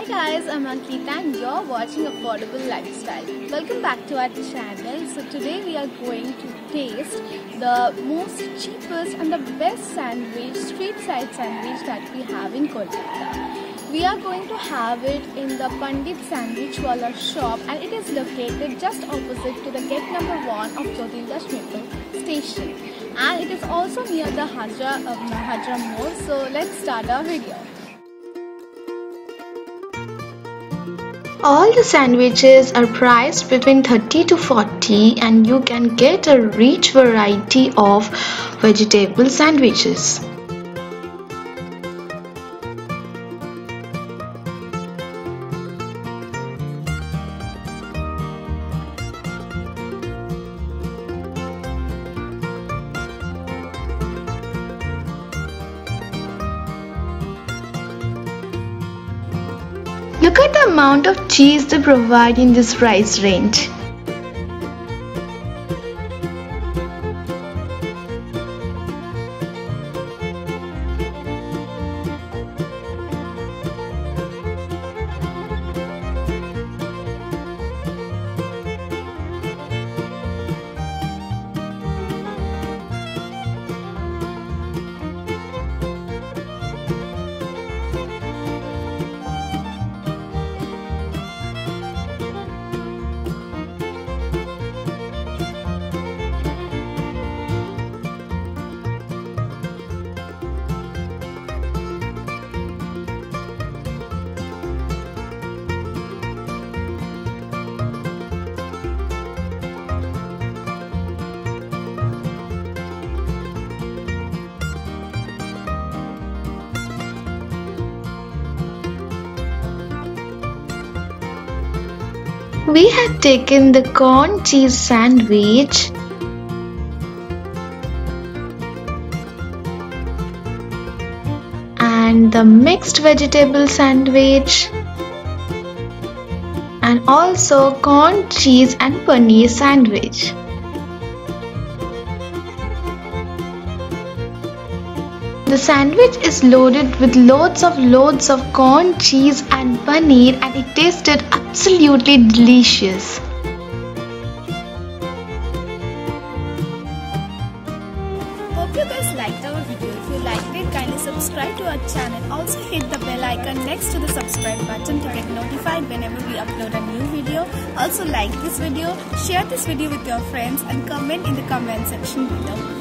Hi guys, I'm Ankita and you're watching Affordable Lifestyle. Welcome back to our channel. So today we are going to taste the most cheapest and the best sandwich, street side sandwich that we have in Kolkata. We are going to have it in the Pandit Sandwich Wala shop and it is located just opposite to the gate number 1 of Jatin Das Metro station. And it is also near the Hazra, uh, Hazra Mall. So let's start our video. All the sandwiches are priced between 30 to 40 and you can get a rich variety of vegetable sandwiches. Look at the amount of cheese they provide in this price range. We had taken the corn cheese sandwich and the mixed vegetable sandwich and also corn cheese and paneer sandwich. The sandwich is loaded with loads of loads of corn, cheese and paneer and it tasted absolutely delicious. Hope you guys liked our video. If you liked it, kindly subscribe to our channel. Also hit the bell icon next to the subscribe button to get notified whenever we upload a new video. Also like this video, share this video with your friends and comment in the comment section below.